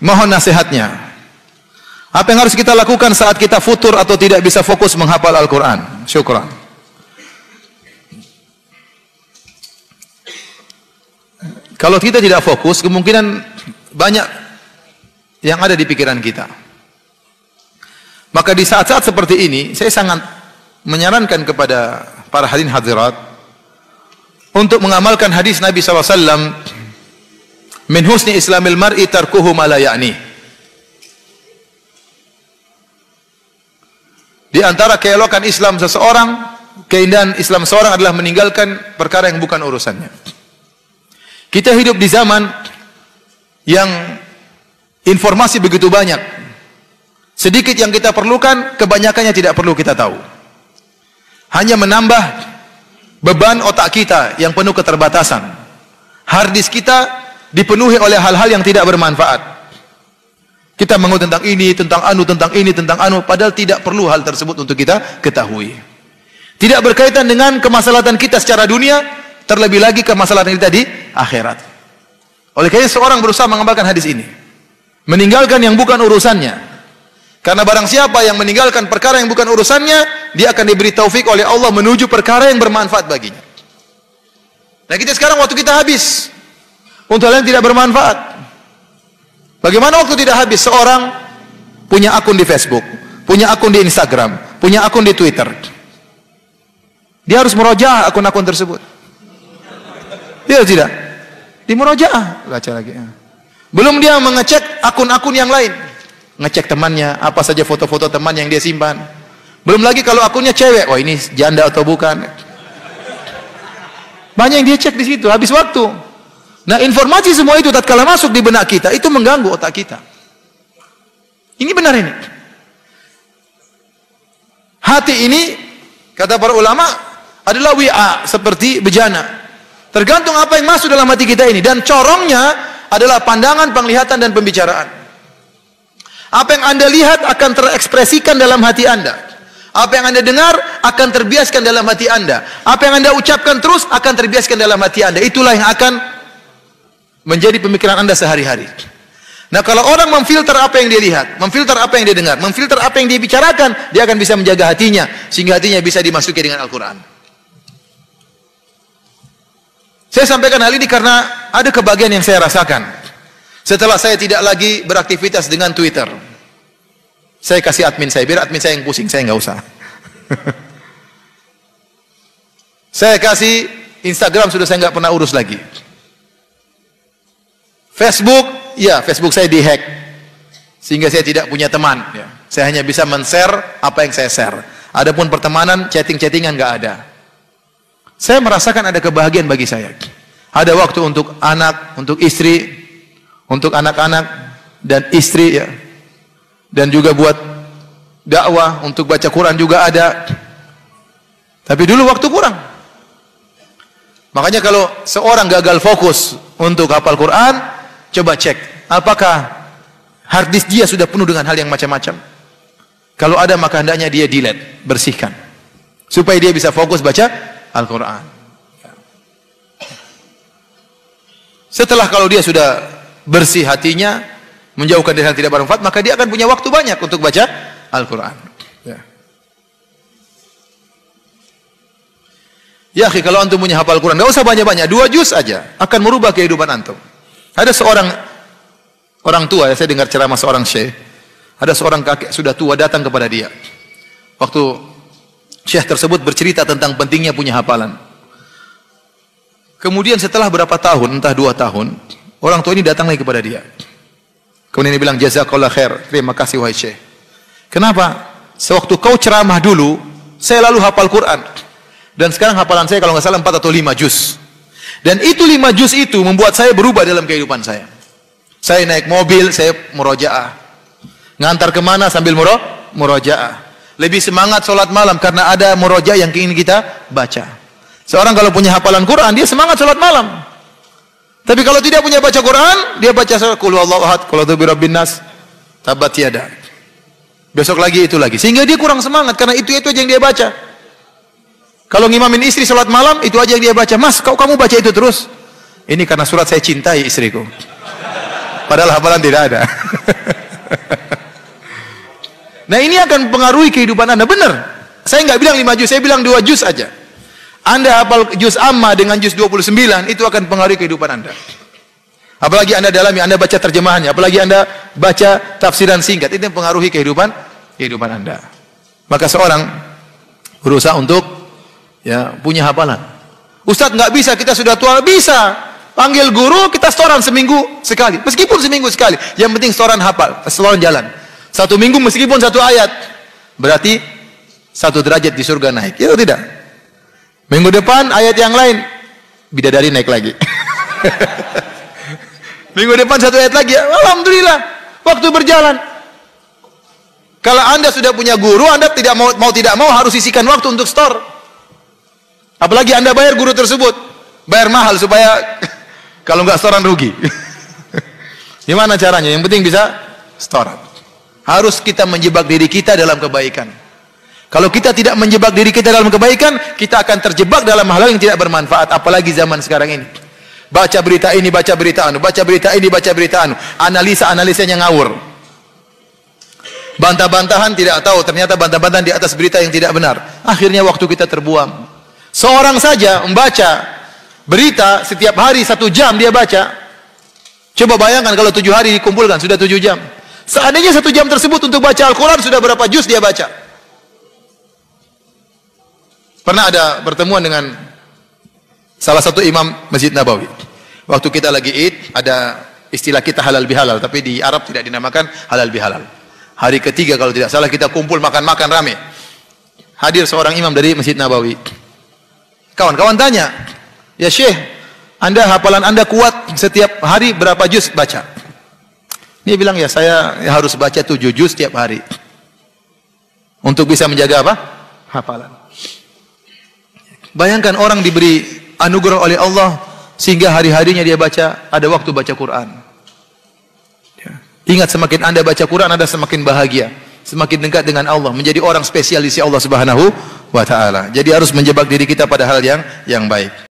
Mohon nasihatnya. Apa yang harus kita lakukan saat kita futur atau tidak bisa fokus menghafal Al-Quran? Syukran. Kalau kita tidak fokus, kemungkinan banyak yang ada di pikiran kita. Maka di saat-saat seperti ini, saya sangat menyarankan kepada para hadirin hadirat untuk mengamalkan hadis Nabi SAW min husni islamil mar'i tarkuhu ma la ya'ni. Di antara keelokan Islam seseorang, keindahan Islam seseorang adalah meninggalkan perkara yang bukan urusannya. Kita hidup di zaman yang informasi begitu banyak. Sedikit yang kita perlukan, kebanyakannya tidak perlu kita tahu. Hanya menambah beban otak kita yang penuh keterbatasan. Harddisk kita dipenuhi oleh hal-hal yang tidak bermanfaat. Kita mengutuk tentang ini, tentang anu, tentang ini, tentang anu, padahal tidak perlu hal tersebut untuk kita ketahui. Tidak berkaitan dengan kemaslahatan kita secara dunia, terlebih lagi kemaslahatan kita di akhirat. Oleh karena seorang berusaha mengamalkan hadis ini. Meninggalkan yang bukan urusannya. Karena barang siapa yang meninggalkan perkara yang bukan urusannya, dia akan diberi taufik oleh Allah menuju perkara yang bermanfaat baginya. Nah kita sekarang waktu kita habis untuk hal yang tidak bermanfaat. Bagaimana waktu tidak habis seorang punya akun di Facebook, punya akun di Instagram, punya akun di Twitter. Dia harus meroja akun-akun tersebut. Iya tidak? Di murojaah baca lagi. Belum dia mengecek akun-akun yang lain. Ngecek temannya, apa saja foto-foto teman yang dia simpan. Belum lagi kalau akunnya cewek, oh ini janda atau bukan. Banyak yang dia cek di situ, habis waktu. Nah, informasi semua itu tatkala masuk di benak kita, itu mengganggu otak kita. Ini benar ini. Hati ini kata para ulama adalah wi'a seperti bejana. Tergantung apa yang masuk dalam hati kita ini dan corongnya adalah pandangan, penglihatan dan pembicaraan. Apa yang Anda lihat akan terekspresikan dalam hati Anda. Apa yang Anda dengar akan terbiaskan dalam hati Anda. Apa yang Anda ucapkan terus akan terbiaskan dalam hati Anda. Itulah yang akan menjadi pemikiran Anda sehari-hari. Nah, kalau orang memfilter apa yang dia lihat, memfilter apa yang dia dengar, memfilter apa yang dia bicarakan, dia akan bisa menjaga hatinya sehingga hatinya bisa dimasuki dengan Al-Qur'an. Saya sampaikan hal ini karena ada kebahagiaan yang saya rasakan. Setelah saya tidak lagi beraktivitas dengan Twitter. Saya kasih admin saya, biar admin saya yang pusing, saya nggak usah. saya kasih Instagram sudah saya nggak pernah urus lagi. Facebook, ya Facebook saya dihack. Sehingga saya tidak punya teman. Ya. Saya hanya bisa men-share apa yang saya share. Adapun pertemanan, chatting-chattingan nggak ada. Saya merasakan ada kebahagiaan bagi saya. Ada waktu untuk anak, untuk istri, untuk anak-anak dan istri ya. Dan juga buat dakwah, untuk baca Quran juga ada. Tapi dulu waktu kurang. Makanya kalau seorang gagal fokus untuk hafal Quran, coba cek apakah harddisk dia sudah penuh dengan hal yang macam-macam. Kalau ada maka hendaknya dia delete, bersihkan. Supaya dia bisa fokus baca Al-Quran. Setelah kalau dia sudah bersih hatinya, menjauhkan dari hal tidak bermanfaat, maka dia akan punya waktu banyak untuk baca Al-Quran. Ya. Ya, kalau antum punya hafal Quran, nggak usah banyak-banyak, dua juz aja akan merubah kehidupan antum. Ada seorang orang tua, ya, saya dengar ceramah seorang syekh, ada seorang kakek sudah tua datang kepada dia. Waktu Syekh tersebut bercerita tentang pentingnya punya hafalan. Kemudian setelah berapa tahun, entah dua tahun, orang tua ini datang lagi kepada dia. Kemudian dia bilang, Jazakallah khair, terima kasih wahai Syekh. Kenapa? Sewaktu kau ceramah dulu, saya lalu hafal Quran. Dan sekarang hafalan saya kalau nggak salah empat atau lima juz. Dan itu lima juz itu membuat saya berubah dalam kehidupan saya. Saya naik mobil, saya murojaah. Ngantar ke mana sambil muro, murojaah lebih semangat sholat malam karena ada muroja yang ingin kita baca. Seorang kalau punya hafalan Quran, dia semangat sholat malam. Tapi kalau tidak punya baca Quran, dia baca Qul Allahu ahad, qul birabbin nas, tabat tiada. Besok lagi itu lagi. Sehingga dia kurang semangat karena itu itu aja yang dia baca. Kalau ngimamin istri sholat malam, itu aja yang dia baca. Mas, kau kamu baca itu terus? Ini karena surat saya cintai istriku. padahal hafalan tidak ada. nah ini akan pengaruhi kehidupan anda, benar. Saya nggak bilang lima juz, saya bilang dua juz aja. Anda hafal juz amma dengan juz 29, itu akan pengaruhi kehidupan anda. Apalagi anda dalami, anda baca terjemahannya, apalagi anda baca tafsiran singkat, itu yang pengaruhi kehidupan kehidupan anda. Maka seorang berusaha untuk ya punya hafalan. Ustadz nggak bisa, kita sudah tua, bisa. Panggil guru, kita setoran seminggu sekali. Meskipun seminggu sekali. Yang penting setoran hafal, setoran jalan. Satu minggu meskipun satu ayat. Berarti satu derajat di surga naik. Ya tidak? Minggu depan ayat yang lain. Bidadari naik lagi. Minggu depan satu ayat lagi. Alhamdulillah. Waktu berjalan. Kalau anda sudah punya guru, anda tidak mau, mau tidak mau harus sisihkan waktu untuk store. Apalagi anda bayar guru tersebut. Bayar mahal supaya kalau nggak setoran rugi. Gimana caranya? Yang penting bisa setoran. Harus kita menjebak diri kita dalam kebaikan. Kalau kita tidak menjebak diri kita dalam kebaikan, kita akan terjebak dalam hal yang tidak bermanfaat. Apalagi zaman sekarang ini. Baca berita ini, baca berita anu, baca berita ini, baca berita anu. Analisa-analisanya ngawur. Bantah-bantahan tidak tahu, ternyata bantah-bantahan di atas berita yang tidak benar. Akhirnya waktu kita terbuang. Seorang saja membaca berita setiap hari satu jam dia baca. Coba bayangkan kalau tujuh hari dikumpulkan sudah tujuh jam. Seandainya satu jam tersebut untuk baca Al-Quran sudah berapa juz dia baca? Pernah ada pertemuan dengan salah satu imam Masjid Nabawi. Waktu kita lagi id, ada istilah kita halal bihalal, tapi di Arab tidak dinamakan halal bihalal. Hari ketiga kalau tidak salah kita kumpul makan-makan rame. Hadir seorang imam dari Masjid Nabawi. Kawan-kawan tanya, Ya Syekh, Anda hafalan Anda kuat setiap hari berapa juz baca? Dia bilang ya saya harus baca tujuh juz setiap hari. Untuk bisa menjaga apa? Hafalan. Bayangkan orang diberi anugerah oleh Allah sehingga hari-harinya dia baca, ada waktu baca Quran. Ya. Ingat semakin Anda baca Quran, Anda semakin bahagia, semakin dekat dengan Allah, menjadi orang spesial di sisi Allah Subhanahu wa taala. Jadi harus menjebak diri kita pada hal yang yang baik.